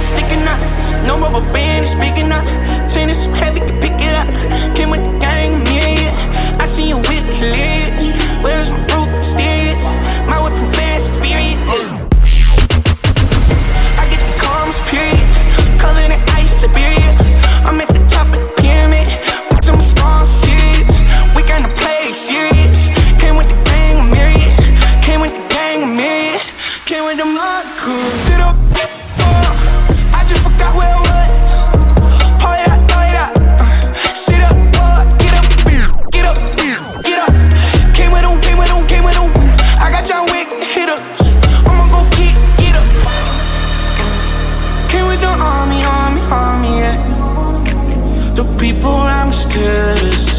sticking up. No rubber band is speaking up. Chain is so heavy, can pick it up. Came with the gang, myriad. I see you with hilarious. Where's my root mysterious? My whip from fast and furious. I get the calms, period. Covered in ice, Siberia. I'm at the top of the pyramid. Watching my storm serious. We gonna play serious. Came with the gang, myriad. Came with the gang, myriad. Came with the mob crew. Sit up, the people I'm scared as